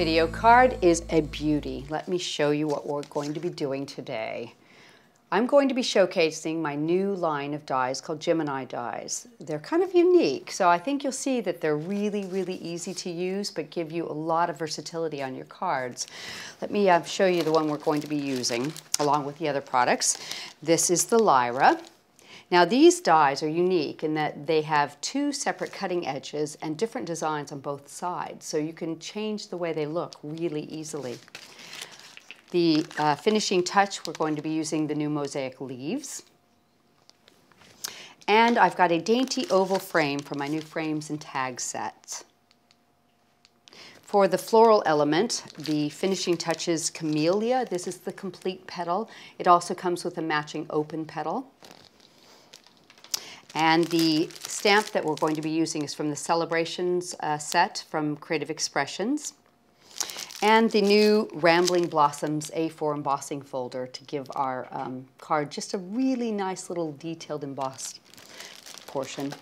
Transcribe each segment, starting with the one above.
video card is a beauty. Let me show you what we're going to be doing today. I'm going to be showcasing my new line of dies called Gemini dies. They're kind of unique, so I think you'll see that they're really, really easy to use, but give you a lot of versatility on your cards. Let me uh, show you the one we're going to be using, along with the other products. This is the Lyra. Now these dies are unique in that they have two separate cutting edges and different designs on both sides, so you can change the way they look really easily. The uh, finishing touch, we're going to be using the new mosaic leaves. And I've got a dainty oval frame for my new frames and tag set. For the floral element, the finishing touches camellia. This is the complete petal. It also comes with a matching open petal. And the stamp that we're going to be using is from the Celebrations uh, set from Creative Expressions. And the new Rambling Blossoms A4 embossing folder to give our um, card just a really nice little detailed embossed portion.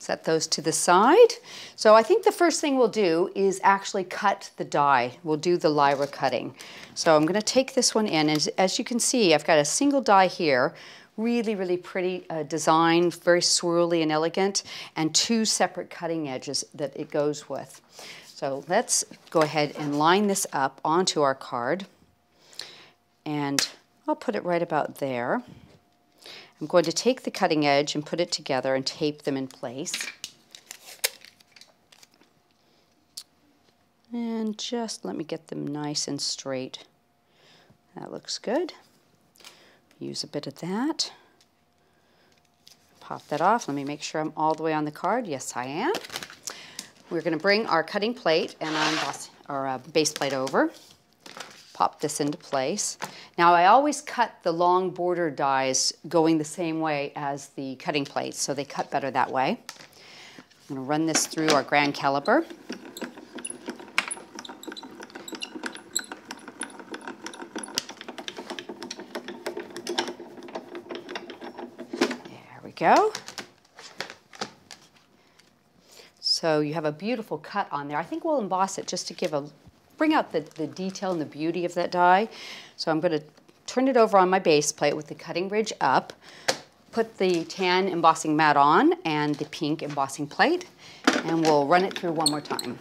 Set those to the side. So I think the first thing we'll do is actually cut the die. We'll do the Lyra cutting. So I'm going to take this one in. And as you can see, I've got a single die here Really, really pretty uh, design, very swirly and elegant, and two separate cutting edges that it goes with. So let's go ahead and line this up onto our card. And I'll put it right about there. I'm going to take the cutting edge and put it together and tape them in place. And just let me get them nice and straight. That looks good. Use a bit of that. Pop that off. Let me make sure I'm all the way on the card. Yes, I am. We're going to bring our cutting plate and our, uh, base plate over. Pop this into place. Now I always cut the long border dies going the same way as the cutting plates, so they cut better that way. I'm going to run this through our Grand Calibur. Go. So you have a beautiful cut on there. I think we'll emboss it just to give a, bring out the, the detail and the beauty of that die. So I'm going to turn it over on my base plate with the cutting ridge up, put the tan embossing mat on and the pink embossing plate, and we'll run it through one more time.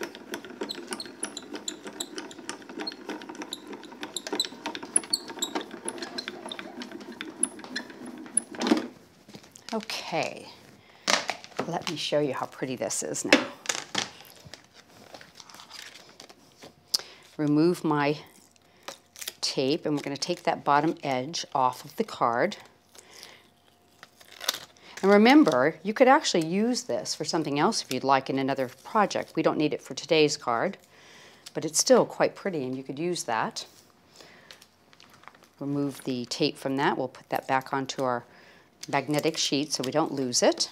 Okay, let me show you how pretty this is now. Remove my tape and we're going to take that bottom edge off of the card. And remember, you could actually use this for something else if you'd like in another project. We don't need it for today's card, but it's still quite pretty and you could use that. Remove the tape from that. We'll put that back onto our magnetic sheet so we don't lose it.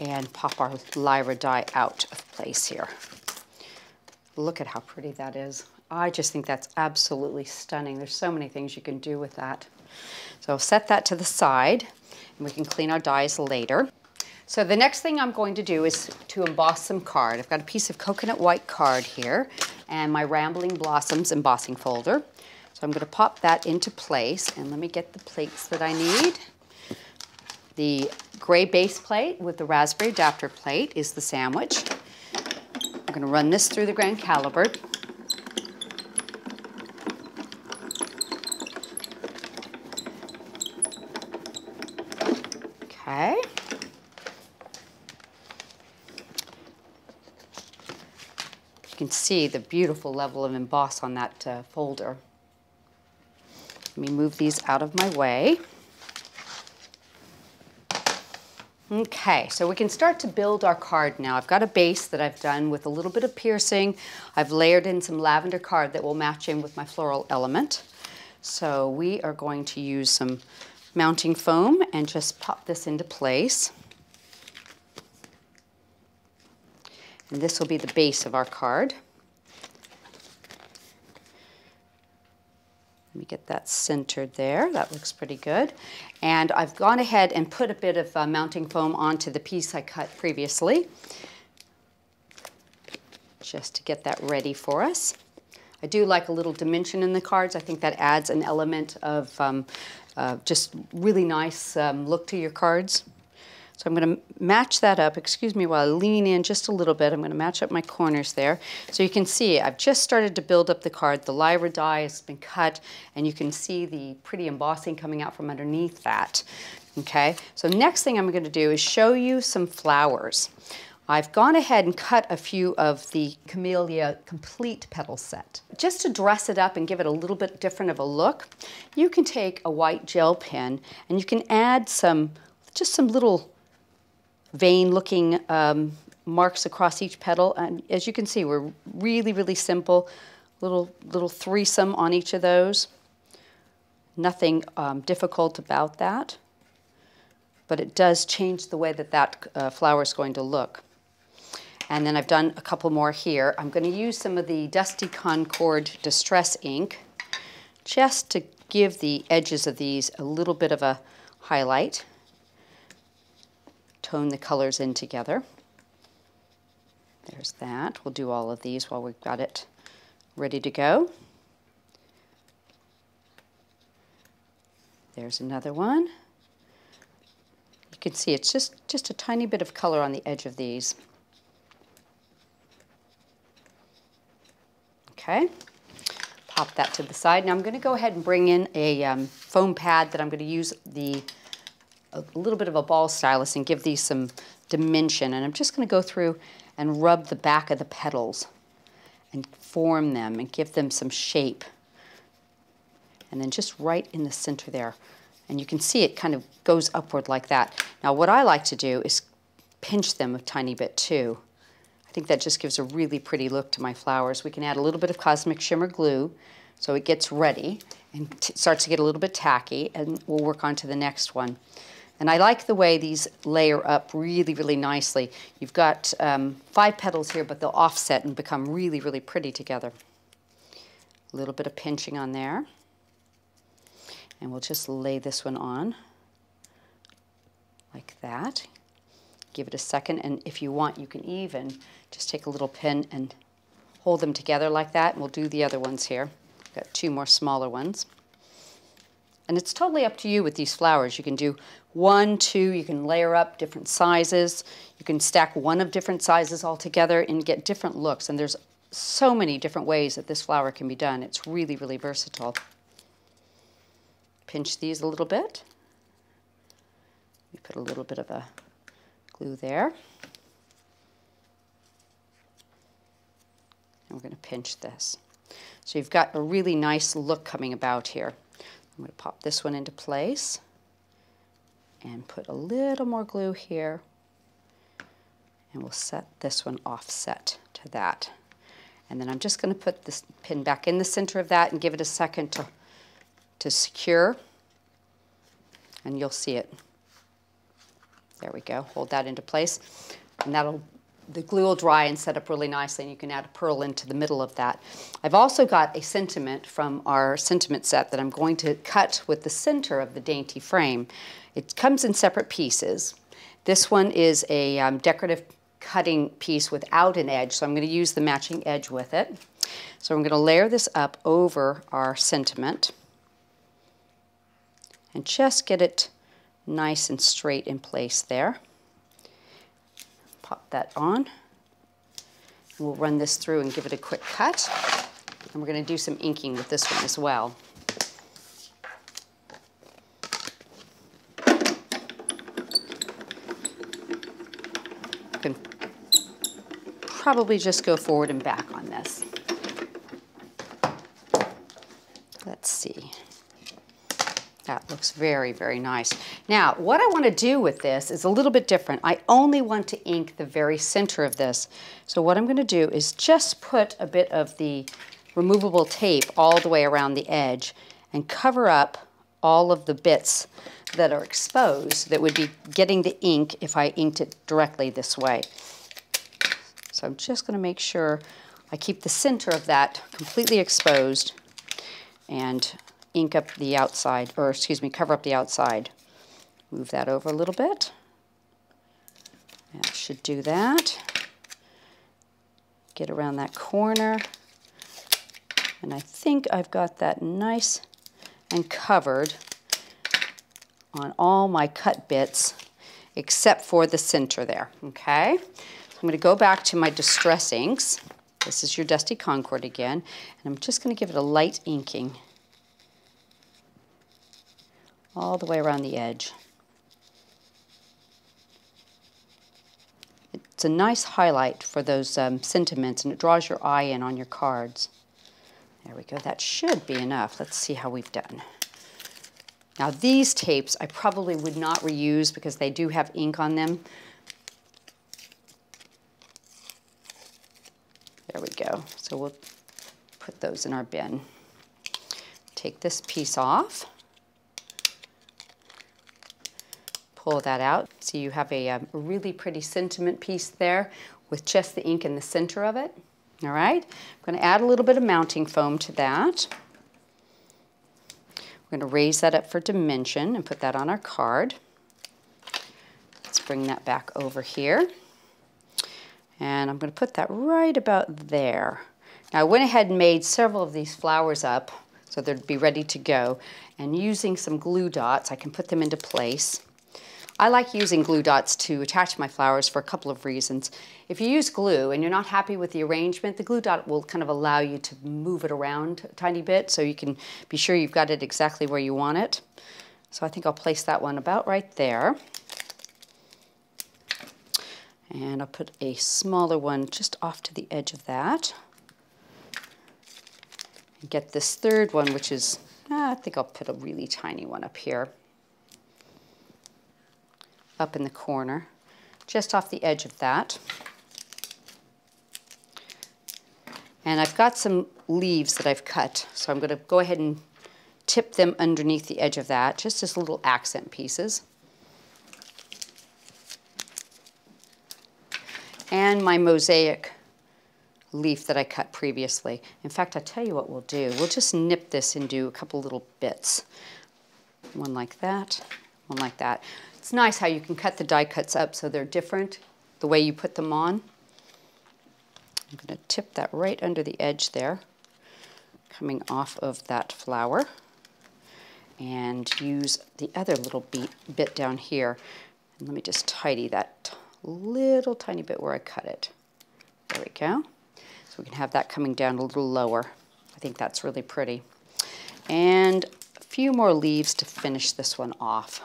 And pop our Lyra die out of place here. Look at how pretty that is. I just think that's absolutely stunning. There's so many things you can do with that. So set that to the side and we can clean our dies later. So the next thing I'm going to do is to emboss some card. I've got a piece of coconut white card here and my Rambling Blossoms embossing folder. So I'm going to pop that into place and let me get the plates that I need. The gray base plate with the raspberry adapter plate is the sandwich. I'm going to run this through the Grand Calibur. Okay. You can see the beautiful level of emboss on that uh, folder. Let me move these out of my way. Okay, so we can start to build our card now. I've got a base that I've done with a little bit of piercing. I've layered in some lavender card that will match in with my floral element. So we are going to use some mounting foam and just pop this into place. And this will be the base of our card. Let me get that centered there. That looks pretty good. And I've gone ahead and put a bit of uh, mounting foam onto the piece I cut previously. just to get that ready for us. I do like a little dimension in the cards. I think that adds an element of um, uh, just really nice um, look to your cards. So I'm going to match that up. Excuse me while I lean in just a little bit. I'm going to match up my corners there. So you can see I've just started to build up the card. The Lyra die has been cut and you can see the pretty embossing coming out from underneath that. Okay, so next thing I'm going to do is show you some flowers. I've gone ahead and cut a few of the Camellia Complete Petal Set. Just to dress it up and give it a little bit different of a look, you can take a white gel pen and you can add some, just some little vein looking um, marks across each petal. And as you can see, we're really, really simple, little, little threesome on each of those. Nothing um, difficult about that, but it does change the way that that uh, flower is going to look. And then I've done a couple more here. I'm going to use some of the Dusty Concord Distress ink just to give the edges of these a little bit of a highlight. Tone the colors in together. There's that. We'll do all of these while we've got it ready to go. There's another one. You can see it's just, just a tiny bit of color on the edge of these. Okay, pop that to the side. Now I'm going to go ahead and bring in a um, foam pad that I'm going to use the a little bit of a ball stylus and give these some dimension. And I'm just going to go through and rub the back of the petals and form them and give them some shape. And then just right in the center there. And you can see it kind of goes upward like that. Now what I like to do is pinch them a tiny bit too. I think that just gives a really pretty look to my flowers. We can add a little bit of Cosmic Shimmer glue so it gets ready and starts to get a little bit tacky and we'll work on to the next one. And I like the way these layer up really, really nicely. You've got um, five petals here, but they'll offset and become really, really pretty together. A little bit of pinching on there. And we'll just lay this one on like that. Give it a second, and if you want, you can even just take a little pin and hold them together like that, and we'll do the other ones here. Got two more smaller ones. And it's totally up to you with these flowers. You can do one, two, you can layer up different sizes. You can stack one of different sizes all together and get different looks. And there's so many different ways that this flower can be done. It's really, really versatile. Pinch these a little bit. We put a little bit of a glue there. And we're going to pinch this. So you've got a really nice look coming about here. I'm going to pop this one into place and put a little more glue here. And we'll set this one offset to that. And then I'm just going to put this pin back in the center of that and give it a second to, to secure. And you'll see it there we go. Hold that into place. And that'll the glue will dry and set up really nicely and you can add a pearl into the middle of that. I've also got a sentiment from our sentiment set that I'm going to cut with the center of the dainty frame. It comes in separate pieces. This one is a um, decorative cutting piece without an edge, so I'm going to use the matching edge with it. So I'm going to layer this up over our sentiment and just get it nice and straight in place there. Pop that on. We'll run this through and give it a quick cut. And we're going to do some inking with this one as well. Can probably just go forward and back on this. Let's see. That looks very, very nice. Now, what I want to do with this is a little bit different. I only want to ink the very center of this. So what I'm going to do is just put a bit of the removable tape all the way around the edge and cover up all of the bits that are exposed that would be getting the ink if I inked it directly this way. So I'm just going to make sure I keep the center of that completely exposed and ink up the outside, or excuse me, cover up the outside. Move that over a little bit. That should do that. get around that corner. And I think I've got that nice and covered on all my cut bits except for the center there, okay? I'm gonna go back to my Distress inks. This is your Dusty Concord again, and I'm just gonna give it a light inking all the way around the edge. It's a nice highlight for those um, sentiments and it draws your eye in on your cards. There we go, that should be enough. Let's see how we've done. Now these tapes I probably would not reuse because they do have ink on them. There we go. So we'll put those in our bin. Take this piece off. Pull that out. So you have a, a um, really pretty sentiment piece there with just the ink in the center of it. All right, I'm going to add a little bit of mounting foam to that. We're going to raise that up for dimension and put that on our card. Let's bring that back over here. And I'm going to put that right about there. Now I went ahead and made several of these flowers up so they'd be ready to go. And using some glue dots, I can put them into place. I like using glue dots to attach my flowers for a couple of reasons. If you use glue and you're not happy with the arrangement, the glue dot will kind of allow you to move it around a tiny bit so you can be sure you've got it exactly where you want it. So I think I'll place that one about right there. And I'll put a smaller one just off to the edge of that. And get this third one, which is, ah, I think I'll put a really tiny one up here up in the corner, just off the edge of that. And I've got some leaves that I've cut, so I'm going to go ahead and tip them underneath the edge of that, just as little accent pieces. And my mosaic leaf that I cut previously. In fact, I'll tell you what we'll do. We'll just nip this and do a couple little bits. One like that, one like that. It's nice how you can cut the die cuts up so they're different, the way you put them on. I'm going to tip that right under the edge there, coming off of that flower, and use the other little beat, bit down here. And let me just tidy that little tiny bit where I cut it. There we go. So we can have that coming down a little lower. I think that's really pretty. And a few more leaves to finish this one off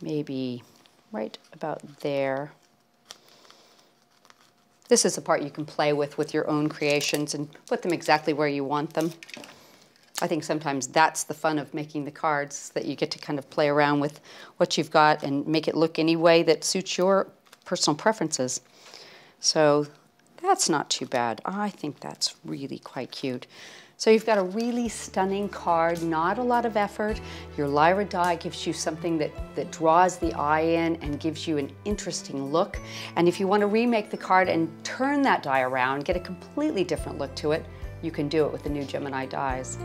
maybe right about there. This is the part you can play with with your own creations and put them exactly where you want them. I think sometimes that's the fun of making the cards, that you get to kind of play around with what you've got and make it look any way that suits your personal preferences. So that's not too bad. I think that's really quite cute. So you've got a really stunning card, not a lot of effort. Your Lyra die gives you something that, that draws the eye in and gives you an interesting look. And if you want to remake the card and turn that die around, get a completely different look to it, you can do it with the new Gemini dies.